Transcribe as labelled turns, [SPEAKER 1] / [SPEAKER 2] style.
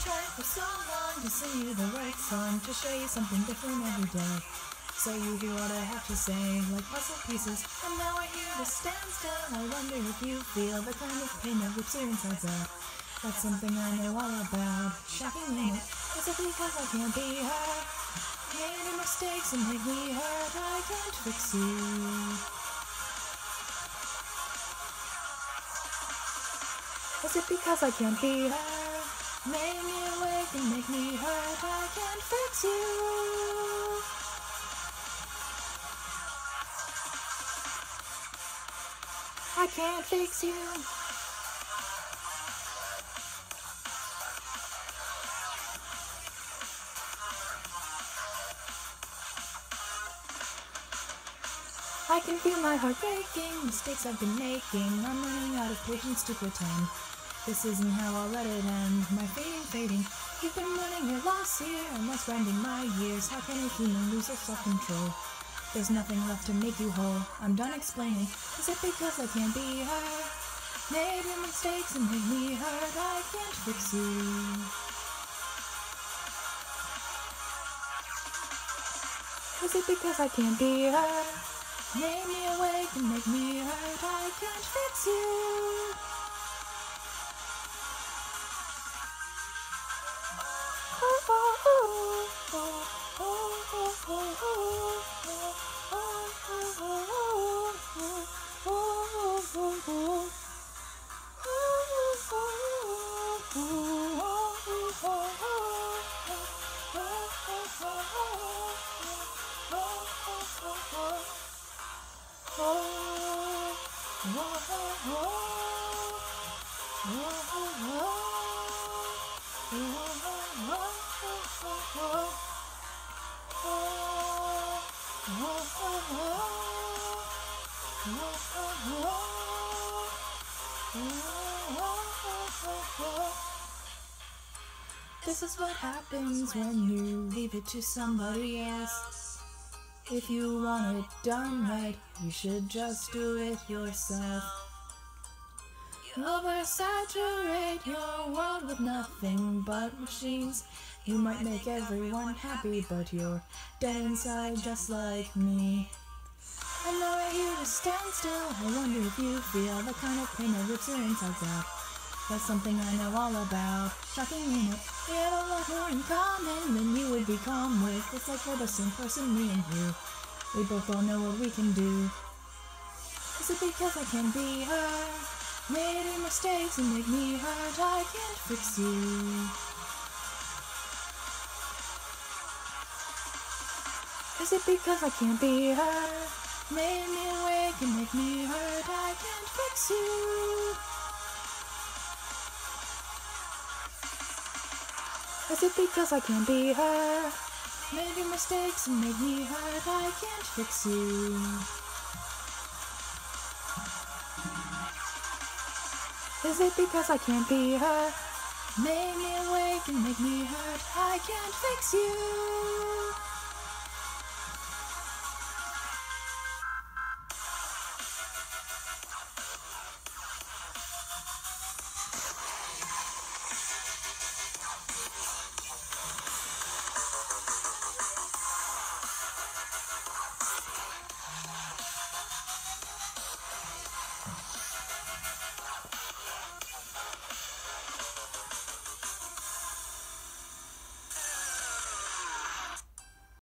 [SPEAKER 1] trying for so long to you the right song, to show you something different every day. So you hear what I have to say, like puzzle pieces, and now I hear to stand still. I wonder if you feel the kind of pain that rips your insides out. That's something I know all about. Shocking in it, is it because I can't be hurt? Made mistakes and make me hurt, I can't fix you. Is it because I can't be hurt? Make me awake and make me hurt. I can't fix you. I can't fix you. I can feel my heart breaking, mistakes I've been making. I'm running out of patience to pretend. This isn't how I'll let it end. My fading, fading. You've been running your loss here, and that's grinding my years. How can a human lose their self-control? There's nothing left to make you whole. I'm done explaining. Is it because I can't be hurt? Made your mistakes and made me hurt. I can't fix you. Is it because I can't be hurt? Make me awake and make me hurt. I can't fix you. This is what happens when you leave it to somebody else. If you want it done right, you should just do it yourself. Oversaturate your world with nothing but machines. You might make everyone happy, but you're dead inside just like me. And now we're here to stand still. I wonder if you feel the kind of pain that rips your insides out. That's something I know all about. Shocking in it. We have a lot more in common than you would be calm with. It's like we're the same person, me and you. We both all know what we can do. Is it because I can't be hurt? Made mistakes and make me hurt. I can't fix you. Is it because I can't be hurt? Made me awake and make me hurt. I can't fix you. Is it because I can't be her? Your mistakes and made me hurt. I can't fix you. Is it because I can't be her? Make me awake and make me hurt. I can't fix you.